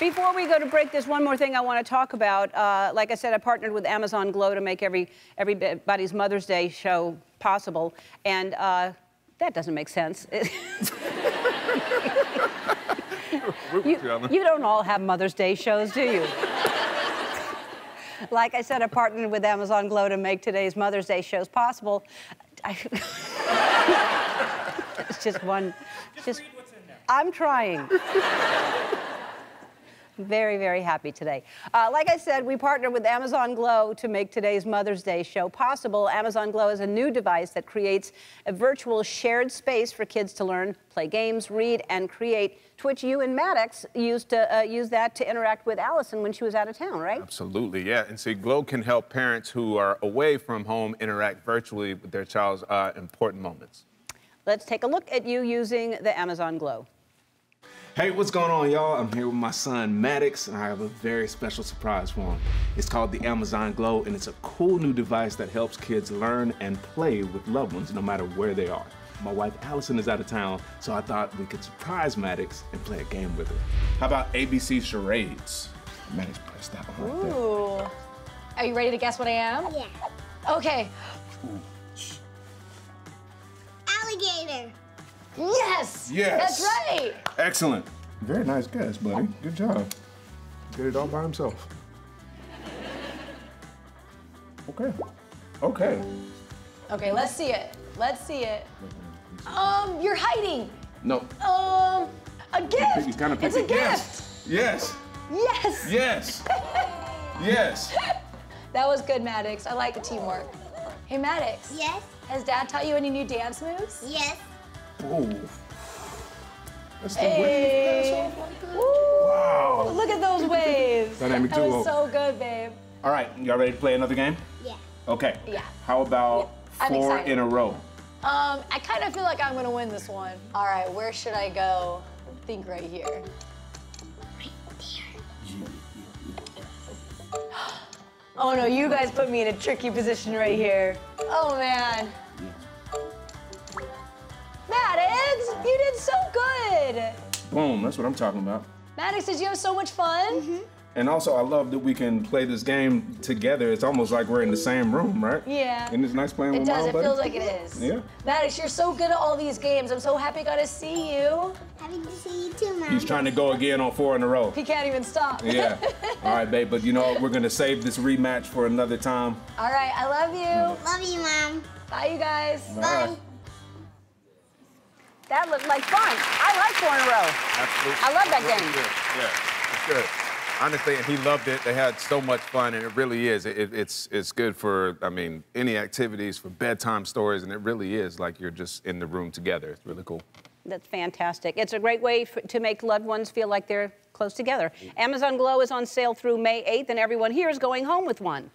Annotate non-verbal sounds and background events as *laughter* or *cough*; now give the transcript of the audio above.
Before we go to break, there's one more thing I want to talk about. Uh, like I said, I partnered with Amazon Glow to make every everybody's Mother's Day show possible, and uh, that doesn't make sense. *laughs* you, you don't all have Mother's Day shows, do you? *laughs* like I said, I partnered with Amazon Glow to make today's Mother's Day shows possible. I, *laughs* it's just one. Just, just I'm trying. Very, very happy today. Uh, like I said, we partnered with Amazon Glow to make today's Mother's Day show possible. Amazon Glow is a new device that creates a virtual shared space for kids to learn, play games, read, and create, Twitch, you and Maddox used to uh, use that to interact with Allison when she was out of town, right? Absolutely, yeah. And see, Glow can help parents who are away from home interact virtually with their child's uh, important moments. Let's take a look at you using the Amazon Glow. Hey, what's going on, y'all? I'm here with my son, Maddox, and I have a very special surprise for him. It's called the Amazon Glow, and it's a cool new device that helps kids learn and play with loved ones no matter where they are. My wife, Allison, is out of town, so I thought we could surprise Maddox and play a game with her. How about ABC Charades? Maddox, press that one right Ooh. There. Are you ready to guess what I am? Yeah. Okay. Ooh. Yes! Yes! That's right! Excellent. Very nice guess, buddy. Good job. Did it all by himself. Okay. Okay. Okay, let's see it. Let's see it. Um, you're hiding. No. Um, a gift. You kind of it's a gift. Yes. Yes. Yes. yes. *laughs* That was good, Maddox. I like the teamwork. Hey, Maddox. Yes? Has Dad taught you any new dance moves? Yes. Oh. That's the hey. wave. Wow. Look at those waves. Dynamic that was so good, babe. All right, y'all ready to play another game? Yeah. Okay. Yeah. How about yeah. four in a row? Um, I kind of feel like I'm gonna win this one. All right, where should I go? I think right here. Right there. *gasps* oh no, you guys put me in a tricky position right here. Oh man. Maddox, you did so good. Boom, that's what I'm talking about. Maddox, did you have so much fun? Mm -hmm. And also, I love that we can play this game together. It's almost like we're in the same room, right? Yeah. And it's nice playing it with does. my It feels like it is. Yeah. Maddox, you're so good at all these games. I'm so happy I got to see you. Happy to see you too, Mom. He's trying to go again on four in a row. He can't even stop. yeah. *laughs* All right, babe. But you know, we're gonna save this rematch for another time. All right. I love you. Love you, Mom. Bye, you guys. Bye. Bye. That looked like fun. I like four in a row. Absolutely. I love that game. Good. Yeah, it's good honestly, and he loved it. They had so much fun, and it really is. It, it's it's good for, I mean, any activities for bedtime stories, and it really is like you're just in the room together. It's really cool. That's fantastic. It's a great way for, to make loved ones feel like they're close together. Mm. Amazon Glow is on sale through May 8th, and everyone here is going home with one.